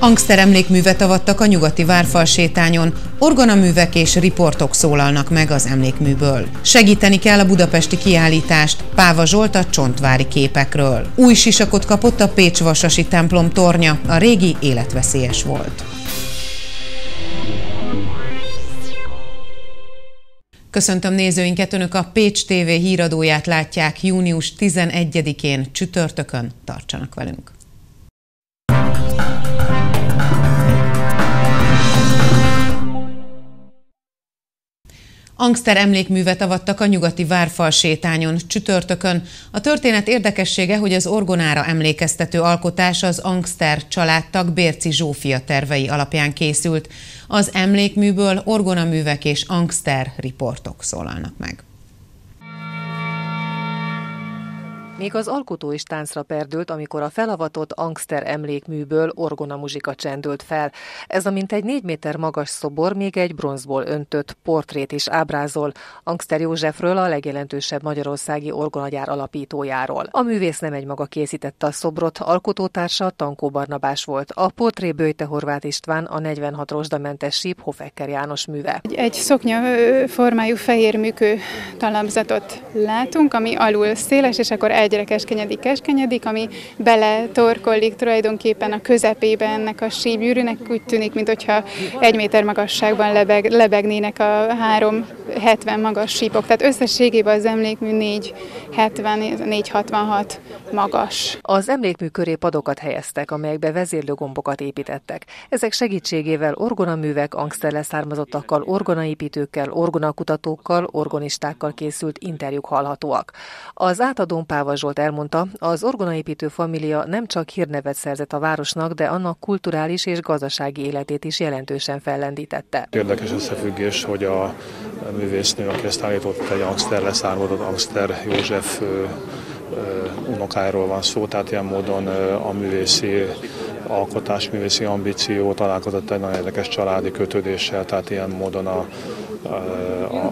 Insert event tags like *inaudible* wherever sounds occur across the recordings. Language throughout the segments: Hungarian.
Angster emlékművet avattak a nyugati várfal sétányon, orgonaművek és riportok szólalnak meg az emlékműből. Segíteni kell a budapesti kiállítást, Páva Zsolt a csontvári képekről. Új sisakot kapott a Pécs-Vasasi templom tornya, a régi életveszélyes volt. Köszöntöm nézőinket, Önök a Pécs TV híradóját látják június 11-én csütörtökön. Tartsanak velünk! Angster emlékművet avattak a nyugati várfal sétányon csütörtökön. A történet érdekessége, hogy az orgonára emlékeztető alkotás az Angster családtag Bérci Zsófia tervei alapján készült. Az emlékműből orgonaművek és Angster riportok szólalnak meg. Még az alkotó is táncra perdült, amikor a felavatott Angster emlékműből orgona muzsika csendült fel. Ez a mintegy négy méter magas szobor még egy bronzból öntött portrét is ábrázol Angster Józsefről, a legjelentősebb magyarországi orgonagyár alapítójáról. A művész nem egy maga készítette a szobrot, alkotótársa Tankó Barnabás volt. A portré Bőjte Horváth István, a 46 rozsdamentes síp Hofekker János műve. Egy szoknya formájú fehér műkő talapzatot látunk, ami alul széles, és akkor egy egyre keskenyedik, keskenyedik, ami bele torkollik tulajdonképpen a közepébe ennek a síbgyűrűnek, úgy tűnik, mintha egy méter magasságban lebeg, lebegnének a három 70 magas sípok. Tehát összességében az emlékmű 470, 466 magas. Az emlékmű köré padokat helyeztek, amelyekbe vezérlőgombokat építettek. Ezek segítségével orgonaművek, angster leszármazottakkal, orgonaépítőkkel, orgonakutatókkal, orgonistákkal készült interjúk hallhatóak. Az átadón Páva Zsolt elmondta, az orgonaépítő família nem csak hírnevet szerzett a városnak, de annak kulturális és gazdasági életét is jelentősen fellendítette. Érdekes összefüggés, hogy a művésznő, aki ezt állított, egy angster leszármazott, angster József unokájáról van szó, tehát ilyen módon a művészi alkotás, művészi ambíció találkozott egy nagyon érdekes családi kötődéssel, tehát ilyen módon a,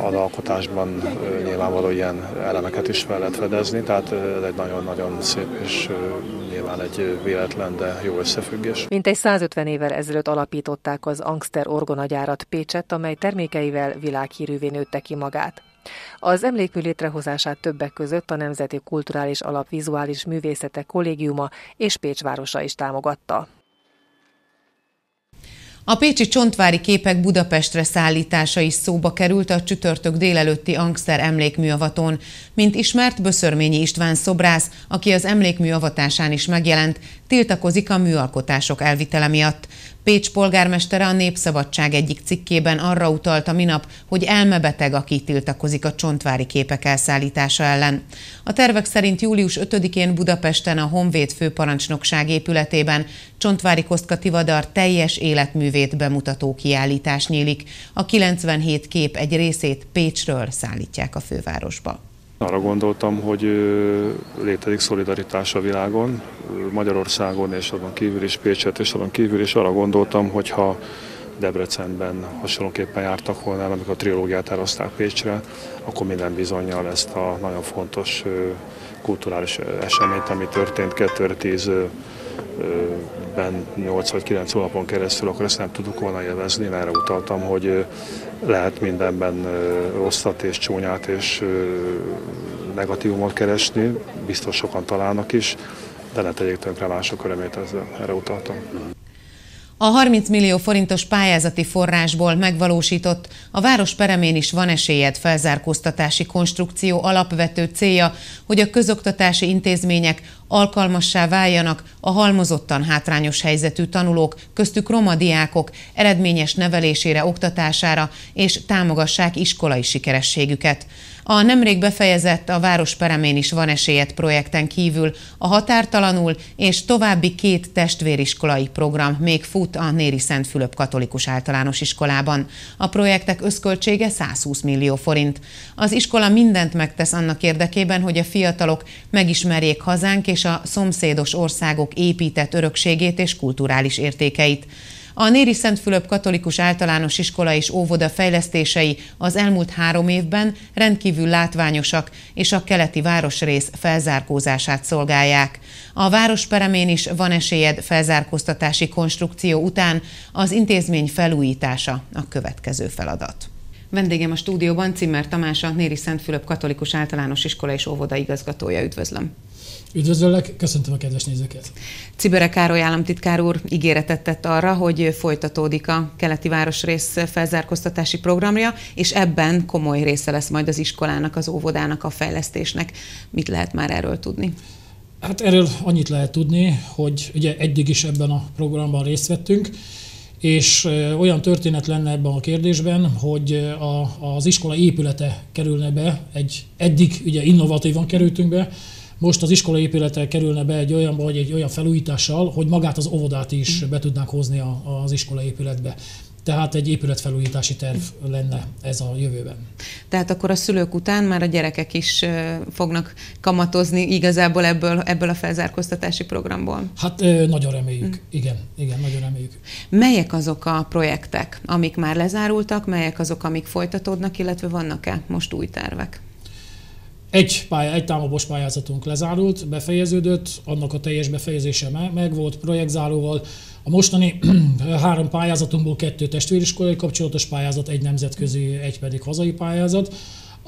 az alkotásban nyilvánvaló ilyen elemeket is fel lehet fedezni, tehát ez egy nagyon-nagyon szép és nyilván egy véletlen, de jó összefüggés. Mintegy 150 évvel ezelőtt alapították az Angster orgonagyárat Pécset, amely termékeivel világhírűvé nőtte ki magát. Az emlékmű létrehozását többek között a Nemzeti Kulturális Alap Vizuális Művészetek Kollégiuma és Pécs városa is támogatta. A pécsi csontvári képek Budapestre szállítása is szóba került a csütörtök délelőtti Angster emlékműavaton. Mint ismert, Böszörményi István szobrász, aki az emlékmű avatásán is megjelent, tiltakozik a műalkotások elvitele miatt. Pécs polgármestere a Népszabadság egyik cikkében arra utalta minap, hogy elmebeteg, aki tiltakozik a csontvári képek elszállítása ellen. A tervek szerint július 5-én Budapesten a Honvéd főparancsnokság épületében Csontvári Kostka Tivadar teljes életművét bemutató kiállítás nyílik. A 97 kép egy részét Pécsről szállítják a fővárosba. Arra gondoltam, hogy létezik szolidaritás a világon, Magyarországon és azon kívül is, Pécset és azon kívül is arra gondoltam, hogy ha Debrecenben hasonlóképpen jártak volna, amikor a trilógiát elhozták Pécsre, akkor minden bizonyal ezt a nagyon fontos kulturális eseményt, ami történt 2010 ben 8 vagy 9 hónapon keresztül, akkor ezt nem tudjuk volna élvezni. Én erre utaltam, hogy lehet mindenben rosszat és csúnyát és negatívumot keresni, biztos sokan találnak is, de ne tegyék tönkre mások örömét, ezzel erre utaltam. A 30 millió forintos pályázati forrásból megvalósított a város peremén is van esélyed felzárkóztatási konstrukció alapvető célja, hogy a közoktatási intézmények alkalmassá váljanak a halmozottan hátrányos helyzetű tanulók, köztük roma diákok eredményes nevelésére, oktatására és támogassák iskolai sikerességüket. A nemrég befejezett a Város Peremén is van esélyed projekten kívül a határtalanul és további két testvériskolai program még fut a Néri Szent Fülöp Katolikus Általános Iskolában. A projektek összköltsége 120 millió forint. Az iskola mindent megtesz annak érdekében, hogy a fiatalok megismerjék hazánk és a szomszédos országok épített örökségét és kulturális értékeit. A Néri Szentfülöp Katolikus Általános Iskola és Óvoda fejlesztései az elmúlt három évben rendkívül látványosak, és a keleti városrész felzárkózását szolgálják. A városperemén is van esélyed felzárkóztatási konstrukció után az intézmény felújítása a következő feladat. Vendégem a stúdióban Cimmer Tamás, a Néri Szentfülöp Katolikus Általános Iskola és Óvoda igazgatója. Üdvözlöm! Üdvözöllek, köszöntöm a kedves nézőket! Cibere Károly államtitkár úr ígéretet tett arra, hogy folytatódik a keleti városrész felzárkóztatási programja, és ebben komoly része lesz majd az iskolának, az óvodának, a fejlesztésnek. Mit lehet már erről tudni? Hát erről annyit lehet tudni, hogy ugye eddig is ebben a programban részt vettünk, és olyan történet lenne ebben a kérdésben, hogy a, az iskola épülete kerülne be, egy, eddig ugye innovatívan kerültünk be, most az iskola épülete kerülne be egy olyan, vagy egy olyan felújítással, hogy magát az óvodát is be tudnánk hozni az iskola épületbe. Tehát egy épületfelújítási terv lenne ez a jövőben. Tehát akkor a szülők után már a gyerekek is fognak kamatozni igazából ebből, ebből a felzárkóztatási programból? Hát nagyon reméljük, mm. igen, igen, nagyon reméljük. Melyek azok a projektek, amik már lezárultak, melyek azok, amik folytatódnak, illetve vannak-e most új tervek? Egy, pálya, egy támogos pályázatunk lezárult, befejeződött, annak a teljes befejezése meg volt projektzáróval. A mostani *clears throat* három pályázatunkból kettő testvériskolai kapcsolatos pályázat, egy nemzetközi, egy pedig hazai pályázat.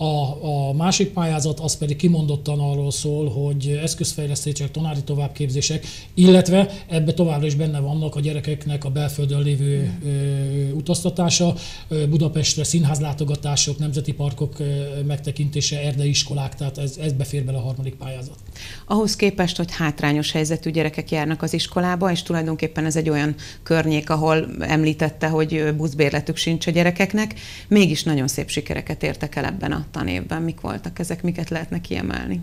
A, a másik pályázat az pedig kimondottan arról szól, hogy eszközfejlesztések, tanári továbbképzések, illetve ebbe továbbra is benne vannak a gyerekeknek a belföldön lévő ö, utaztatása, Budapestre színházlátogatások, nemzeti parkok ö, megtekintése, erdei iskolák, tehát ez, ez befér bele a harmadik pályázat. Ahhoz képest, hogy hátrányos helyzetű gyerekek járnak az iskolába, és tulajdonképpen ez egy olyan környék, ahol említette, hogy buszbérletük sincs a gyerekeknek, mégis nagyon szép sikereket értek el ebben a tanévben. Mik voltak ezek, miket lehetne kiemelni?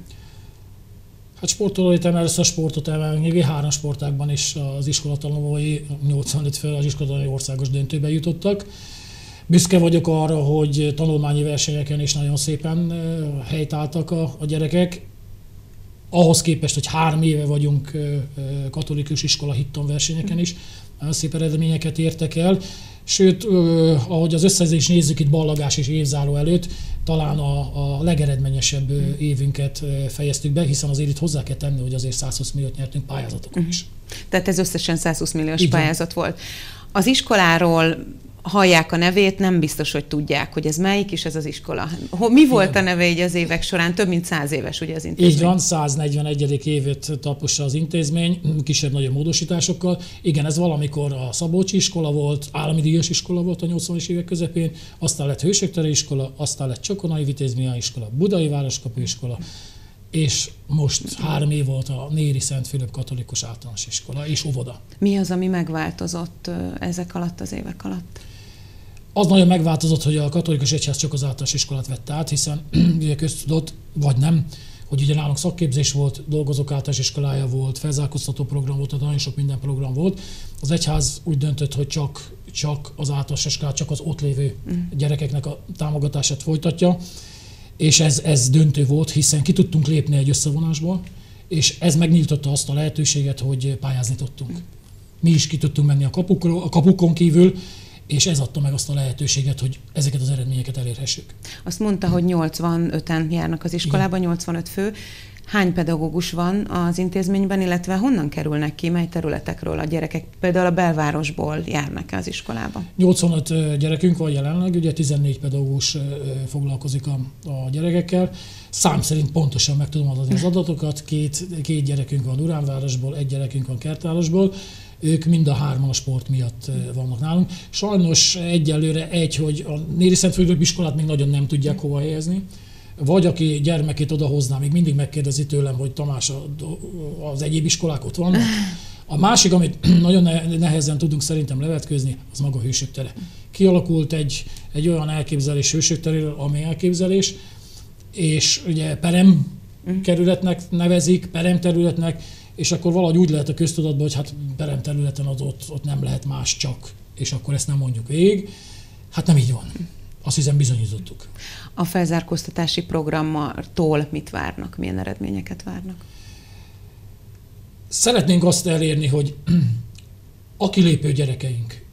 Hát sportolóitem először a sportot emelni, három sportákban is az iskolatanulói 85 fő az iskolatanulói országos döntőbe jutottak. Büszke vagyok arra, hogy tanulmányi versenyeken is nagyon szépen helytáltak a, a gyerekek. Ahhoz képest, hogy három éve vagyunk katolikus iskola hitton versenyeken is, nagyon szép eredményeket értek el. Sőt, ahogy az összezés nézzük itt ballagás és évzáró előtt, talán a, a legeredményesebb évünket fejeztük be, hiszen azért itt hozzá kell tenni, hogy azért 120 milliót nyertünk pályázatokon is. Tehát ez összesen 120 milliós Igen. pályázat volt. Az iskoláról hallják a nevét, nem biztos, hogy tudják, hogy ez melyik is ez az iskola. Mi volt a neve így az évek során? Több mint száz éves ugye az intézmény? Így van, 141. évét tapossa az intézmény, kisebb-nagyobb módosításokkal. Igen, ez valamikor a Szabolcsi iskola volt, állami díjas iskola volt a 80-as évek közepén, aztán lett Hősöktere iskola, aztán lett Csokonai Vitézmia iskola, Budai Városkapu iskola, és most három év volt a Néri Szent Fülöp Katolikus Általános Iskola és óvoda. Mi az, ami megváltozott ezek alatt az évek alatt? Az nagyon megváltozott, hogy a katolikus egyház csak az általános iskolát vette át, hiszen *clears throat* ugye köztudott, vagy nem, hogy ugye nálunk szakképzés volt, dolgozók általános iskolája volt, felzárkóztató program volt, tehát nagyon sok minden program volt. Az egyház úgy döntött, hogy csak, csak az általános iskolát, csak az ott lévő mm. gyerekeknek a támogatását folytatja, és ez, ez döntő volt, hiszen ki tudtunk lépni egy összevonásból, és ez megnyitotta azt a lehetőséget, hogy pályázni tudtunk. Mi is ki tudtunk menni a, kapukról, a kapukon kívül, és ez adta meg azt a lehetőséget, hogy ezeket az eredményeket elérhessük. Azt mondta, hogy 85-en járnak az iskolában, Igen. 85 fő. Hány pedagógus van az intézményben, illetve honnan kerülnek ki, mely területekről a gyerekek? Például a belvárosból járnak az iskolába? 85 gyerekünk van jelenleg, ugye 14 pedagógus foglalkozik a, a gyerekekkel. Szám szerint pontosan meg tudom adni az adatokat. Két, két gyerekünk van Uránvárosból, egy gyerekünk van Kertárosból ők mind a hárman a sport miatt vannak nálunk. Sajnos egyelőre egy, hogy a Néri Szentföldök iskolát még nagyon nem tudják hova helyezni, vagy aki gyermekét odahozná, még mindig megkérdezi tőlem, hogy Tamás, az egyéb iskolák ott vannak. A másik, amit *clears throat* nagyon nehezen tudunk szerintem levetközni, az maga a hősök tere. Kialakult egy, egy olyan elképzelés hősök teréről, ami elképzelés, és ugye perem mm. kerületnek nevezik, perem területnek, és akkor valahogy úgy lehet a köztudatban, hogy hát perem területen az ott, ott nem lehet más csak, és akkor ezt nem mondjuk végig. Hát nem így van. Azt hiszem bizonyítottuk. A felzárkóztatási programtól mit várnak, milyen eredményeket várnak? Szeretnénk azt elérni, hogy *clears throat* a kilépő gyerekeink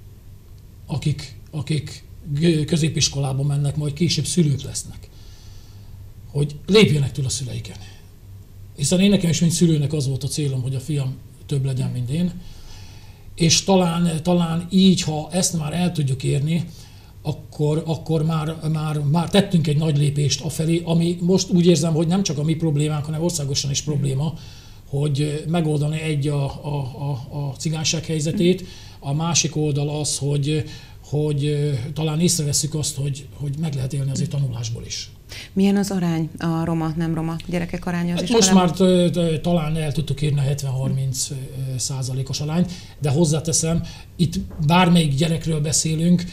akik, akik középiskolába mennek, majd később szülők lesznek, hogy lépjenek túl a szüleiken. Hiszen én nekem is, mint szülőnek az volt a célom, hogy a fiam több legyen, mint én, és talán, talán így, ha ezt már el tudjuk érni, akkor, akkor már, már, már tettünk egy nagy lépést afelé, ami most úgy érzem, hogy nem csak a mi problémánk, hanem országosan is probléma, hogy megoldani egy a, a, a, a cigányság helyzetét, a másik oldal az, hogy, hogy talán észreveszünk azt, hogy, hogy meg lehet élni azért tanulásból is. Milyen az arány a roma, nem roma gyerekek aránya az hát Most már talán el tudtuk érni a 70-30 százalékos arányt, de hozzáteszem, itt bármelyik gyerekről beszélünk,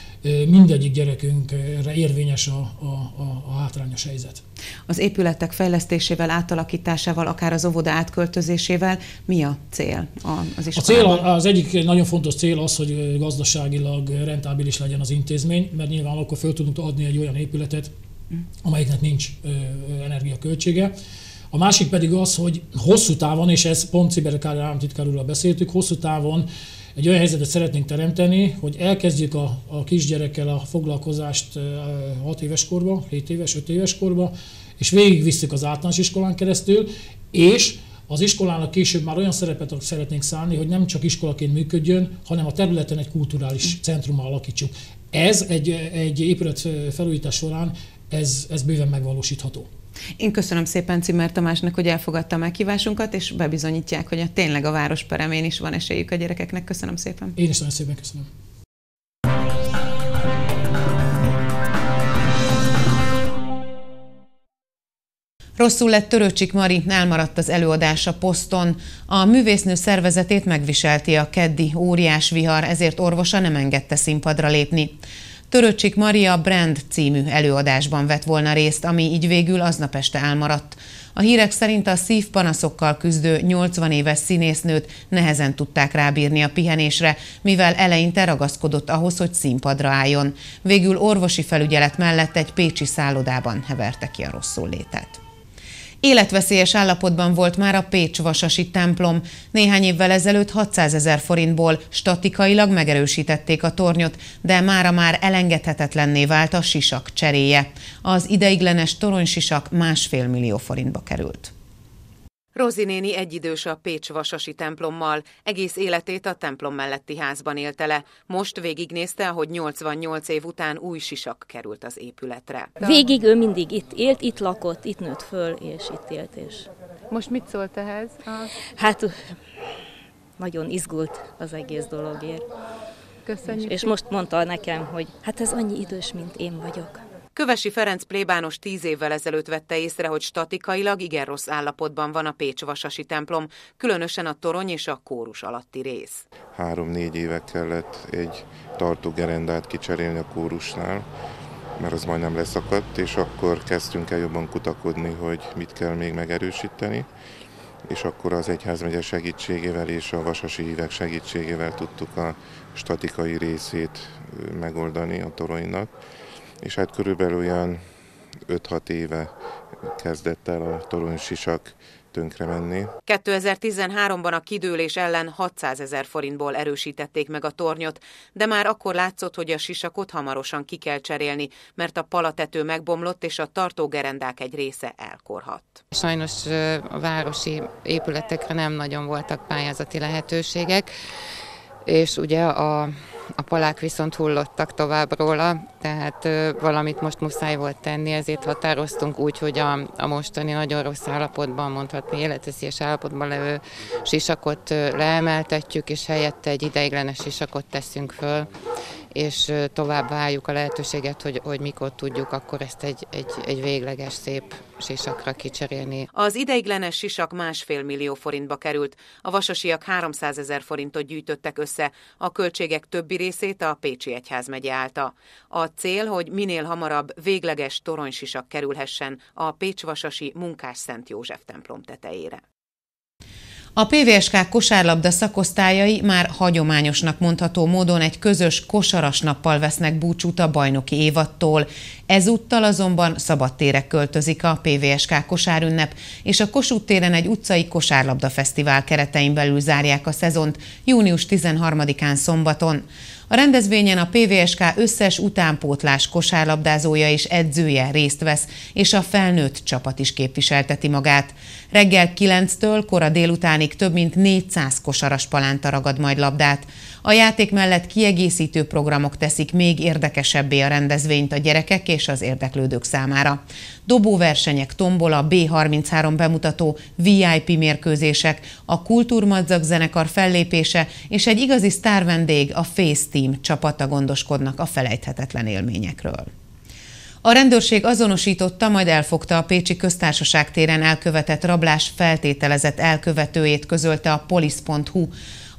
mindegyik gyerekünkre érvényes a, a, a, a hátrányos helyzet. Az épületek fejlesztésével, átalakításával, akár az óvoda átköltözésével mi a cél az iskolában? A cél, az egyik nagyon fontos cél az, hogy gazdaságilag rentábilis legyen az intézmény, mert nyilván akkor föl tudunk adni egy olyan épületet, amelyiknek nincs energiaköltsége. A másik pedig az, hogy hosszú távon, és ez pont Ciberkár államtitkár úrral beszéltük, hosszú távon egy olyan helyzetet szeretnénk teremteni, hogy elkezdjük a, a kisgyerekkel a foglalkozást 6 éves korba, 7 éves, 5 éves korba, és végigvisszük az általános iskolán keresztül, és az iskolának később már olyan szerepet szeretnénk szállni, hogy nem csak iskolaként működjön, hanem a területen egy kulturális centrum alakítsuk. Ez egy, egy épület felújítás során ez, ez bőven megvalósítható. Én köszönöm szépen Cimmer Tamásnak, hogy elfogadta a meghívásunkat, és bebizonyítják, hogy a tényleg a város peremén is van esélyük a gyerekeknek. Köszönöm szépen. Én is nagyon szépen köszönöm. Rosszul lett Törőcsik Mari, elmaradt az előadása poszton. A művésznő szervezetét megviselti a keddi óriás vihar, ezért orvosa nem engedte színpadra lépni. Töröcsik Maria Brand című előadásban vett volna részt, ami így végül aznap este elmaradt. A hírek szerint a szívpanaszokkal küzdő 80 éves színésznőt nehezen tudták rábírni a pihenésre, mivel eleinte ragaszkodott ahhoz, hogy színpadra álljon. Végül orvosi felügyelet mellett egy pécsi szállodában heverte ki a rosszul létet. Életveszélyes állapotban volt már a Pécs-Vasasi templom. Néhány évvel ezelőtt 600 ezer forintból statikailag megerősítették a tornyot, de mára már elengedhetetlenné vált a sisak cseréje. Az ideiglenes toronysisak másfél millió forintba került. Rozi néni egyidős a Pécs-Vasasi templommal, egész életét a templom melletti házban élte le. Most végignézte, hogy 88 év után új sisak került az épületre. Végig ő mindig itt élt, itt lakott, itt nőtt föl, és itt élt. És... Most mit szólt ehhez? A... Hát nagyon izgult az egész dologért. Köszönjük. És, és most mondta nekem, hogy hát ez annyi idős, mint én vagyok. Kövesi Ferenc plébános tíz évvel ezelőtt vette észre, hogy statikailag igen rossz állapotban van a Pécs-Vasasi templom, különösen a torony és a kórus alatti rész. Három-négy éve kellett egy tartógerendát kicserélni a kórusnál, mert az majdnem leszakadt, és akkor kezdtünk el jobban kutakodni, hogy mit kell még megerősíteni, és akkor az egyházmegye segítségével és a vasasi hívek segítségével tudtuk a statikai részét megoldani a toronynak és hát körülbelül olyan 5-6 éve kezdett el a toronysisak tönkre menni. 2013-ban a kidőlés ellen 600 ezer forintból erősítették meg a tornyot, de már akkor látszott, hogy a sisakot hamarosan ki kell cserélni, mert a palatető megbomlott, és a tartógerendák egy része elkorhat. Sajnos a városi épületekre nem nagyon voltak pályázati lehetőségek, és ugye a, a palák viszont hullottak tovább róla, tehát ö, valamit most muszáj volt tenni, ezért határoztunk úgy, hogy a, a mostani nagyon rossz állapotban, mondhatni életveszélyes állapotban levő sisakot ö, leemeltetjük, és helyette egy ideiglenes sisakot teszünk föl, és tovább várjuk a lehetőséget, hogy, hogy mikor tudjuk akkor ezt egy, egy, egy végleges szép sisakra kicserélni. Az ideiglenes sisak másfél millió forintba került, a vasasiak 300 ezer forintot gyűjtöttek össze, a költségek többi részét a Pécsi Egyház megye állta. A cél, hogy minél hamarabb végleges toronysisak kerülhessen a Pécs-Vasasi Munkás Szent József templom tetejére. A PVSK kosárlabda szakosztályai már hagyományosnak mondható módon egy közös kosaras nappal vesznek búcsút a bajnoki évattól. Ezúttal azonban szabadtérek költözik a PVSK kosárünnep, és a Kossuth téren egy utcai kosárlabda fesztivál keretein belül zárják a szezont június 13-án szombaton. A rendezvényen a PVSK összes utánpótlás kosárlabdázója és edzője részt vesz, és a felnőtt csapat is képviselteti magát. Reggel 9-től kora délutánig több mint 400 kosaras palánta ragad majd labdát. A játék mellett kiegészítő programok teszik még érdekesebbé a rendezvényt a gyerekek és az érdeklődők számára. Dobóversenyek, tombola, B33 bemutató, VIP mérkőzések, a Kultúrmadzag zenekar fellépése és egy igazi sztárvendég, a Face Team csapata gondoskodnak a felejthetetlen élményekről. A rendőrség azonosította, majd elfogta a Pécsi Köztársaság téren elkövetett rablás feltételezett elkövetőjét, közölte a polisz.hu.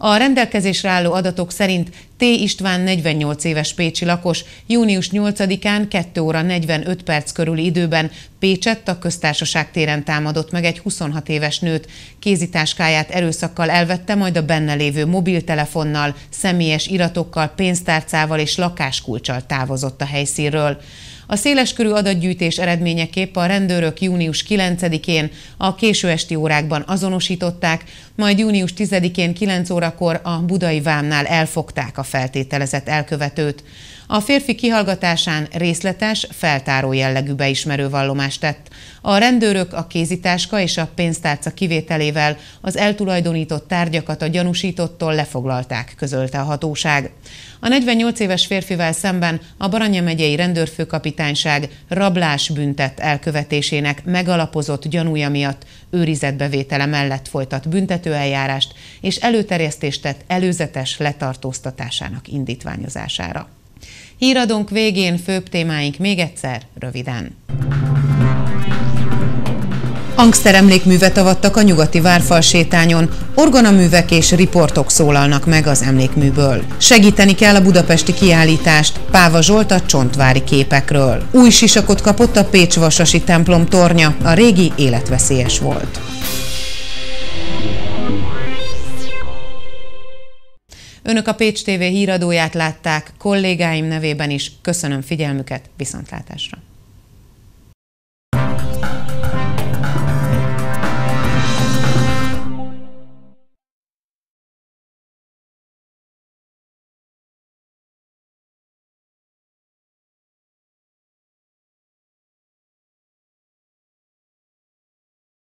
A rendelkezésre álló adatok szerint T. István 48 éves pécsi lakos június 8-án 2 óra 45 perc körüli időben Pécsett a köztársaság téren támadott meg egy 26 éves nőt. Kézitáskáját erőszakkal elvette, majd a benne lévő mobiltelefonnal, személyes iratokkal, pénztárcával és lakáskulcsal távozott a helyszínről. A széleskörű adatgyűjtés eredményeképp a rendőrök június 9-én a késő esti órákban azonosították, majd június 10-én 9 órakor a Budai Vámnál elfogták a feltételezett elkövetőt. A férfi kihallgatásán részletes, feltáró jellegű beismerő vallomást tett. A rendőrök a kézitáska és a pénztárca kivételével az eltulajdonított tárgyakat a gyanúsítottól lefoglalták, közölte a hatóság. A 48 éves férfivel szemben a Baranya megyei rendőrfőkapitányság rablás büntet elkövetésének megalapozott gyanúja miatt őrizetbevétele mellett folytat büntetőeljárást és előterjesztést tett előzetes letartóztatásának indítványozására. Híradónk végén főbb témáink még egyszer, röviden. Angster emlékművet avattak a nyugati várfal sétányon, orgonaművek és riportok szólalnak meg az emlékműből. Segíteni kell a budapesti kiállítást, Páva Zsolt a csontvári képekről. Új sisakot kapott a Pécs-Vasasi templom tornya, a régi életveszélyes volt. Önök a Pécs TV híradóját látták, kollégáim nevében is köszönöm figyelmüket, viszontlátásra!